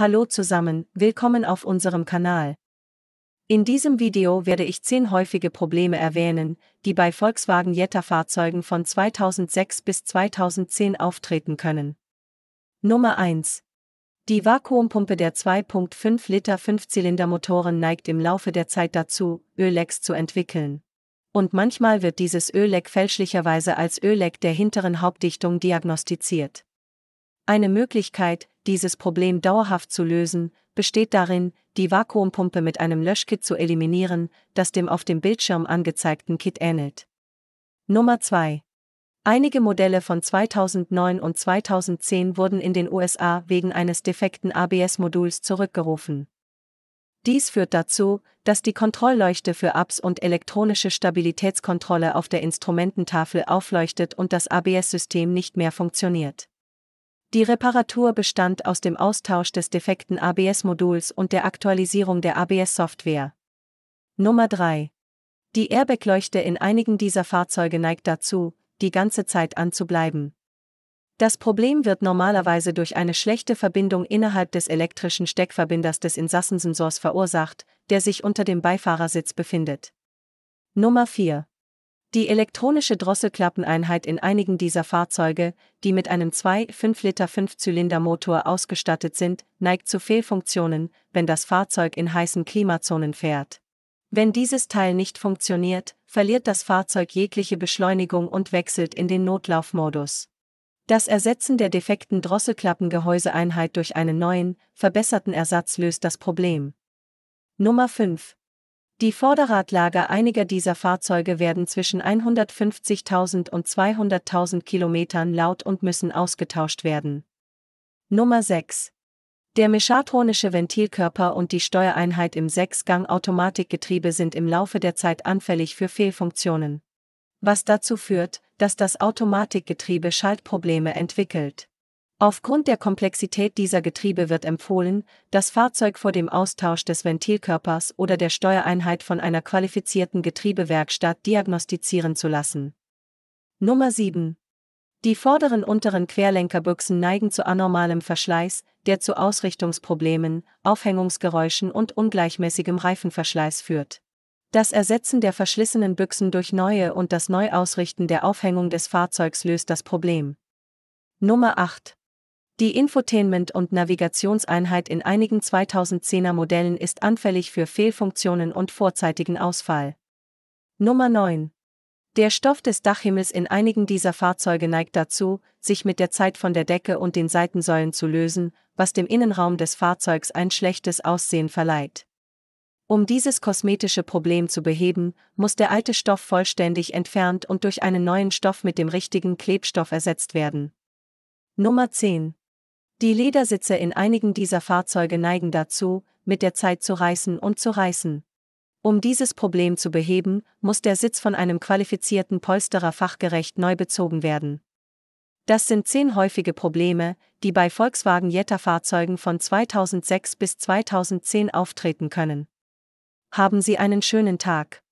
Hallo zusammen, willkommen auf unserem Kanal. In diesem Video werde ich 10 häufige Probleme erwähnen, die bei Volkswagen Jetta-Fahrzeugen von 2006 bis 2010 auftreten können. Nummer 1. Die Vakuumpumpe der 2.5 Liter Fünfzylindermotoren neigt im Laufe der Zeit dazu, Öllecks zu entwickeln. Und manchmal wird dieses Ölleck fälschlicherweise als Ölleck der hinteren Hauptdichtung diagnostiziert. Eine Möglichkeit, dieses Problem dauerhaft zu lösen, besteht darin, die Vakuumpumpe mit einem Löschkit zu eliminieren, das dem auf dem Bildschirm angezeigten Kit ähnelt. Nummer 2. Einige Modelle von 2009 und 2010 wurden in den USA wegen eines defekten ABS-Moduls zurückgerufen. Dies führt dazu, dass die Kontrollleuchte für Apps und elektronische Stabilitätskontrolle auf der Instrumententafel aufleuchtet und das ABS-System nicht mehr funktioniert. Die Reparatur bestand aus dem Austausch des defekten ABS-Moduls und der Aktualisierung der ABS-Software. Nummer 3. Die Airbag-Leuchte in einigen dieser Fahrzeuge neigt dazu, die ganze Zeit anzubleiben. Das Problem wird normalerweise durch eine schlechte Verbindung innerhalb des elektrischen Steckverbinders des Insassensensors verursacht, der sich unter dem Beifahrersitz befindet. Nummer 4. Die elektronische Drosselklappeneinheit in einigen dieser Fahrzeuge, die mit einem 2,5 Liter 5-Zylinder-Motor ausgestattet sind, neigt zu Fehlfunktionen, wenn das Fahrzeug in heißen Klimazonen fährt. Wenn dieses Teil nicht funktioniert, verliert das Fahrzeug jegliche Beschleunigung und wechselt in den Notlaufmodus. Das Ersetzen der defekten Drosselklappengehäuseeinheit durch einen neuen, verbesserten Ersatz löst das Problem. Nummer 5. Die Vorderradlager einiger dieser Fahrzeuge werden zwischen 150.000 und 200.000 Kilometern laut und müssen ausgetauscht werden. Nummer 6. Der mechatronische Ventilkörper und die Steuereinheit im Sechsgang-Automatikgetriebe sind im Laufe der Zeit anfällig für Fehlfunktionen. Was dazu führt, dass das Automatikgetriebe Schaltprobleme entwickelt. Aufgrund der Komplexität dieser Getriebe wird empfohlen, das Fahrzeug vor dem Austausch des Ventilkörpers oder der Steuereinheit von einer qualifizierten Getriebewerkstatt diagnostizieren zu lassen. Nummer 7. Die vorderen unteren Querlenkerbüchsen neigen zu anormalem Verschleiß, der zu Ausrichtungsproblemen, Aufhängungsgeräuschen und ungleichmäßigem Reifenverschleiß führt. Das Ersetzen der verschlissenen Büchsen durch neue und das Neuausrichten der Aufhängung des Fahrzeugs löst das Problem. Nummer 8. Die Infotainment- und Navigationseinheit in einigen 2010er Modellen ist anfällig für Fehlfunktionen und vorzeitigen Ausfall. Nummer 9. Der Stoff des Dachhimmels in einigen dieser Fahrzeuge neigt dazu, sich mit der Zeit von der Decke und den Seitensäulen zu lösen, was dem Innenraum des Fahrzeugs ein schlechtes Aussehen verleiht. Um dieses kosmetische Problem zu beheben, muss der alte Stoff vollständig entfernt und durch einen neuen Stoff mit dem richtigen Klebstoff ersetzt werden. Nummer 10. Die Ledersitze in einigen dieser Fahrzeuge neigen dazu, mit der Zeit zu reißen und zu reißen. Um dieses Problem zu beheben, muss der Sitz von einem qualifizierten Polsterer fachgerecht neu bezogen werden. Das sind zehn häufige Probleme, die bei Volkswagen Jetta-Fahrzeugen von 2006 bis 2010 auftreten können. Haben Sie einen schönen Tag.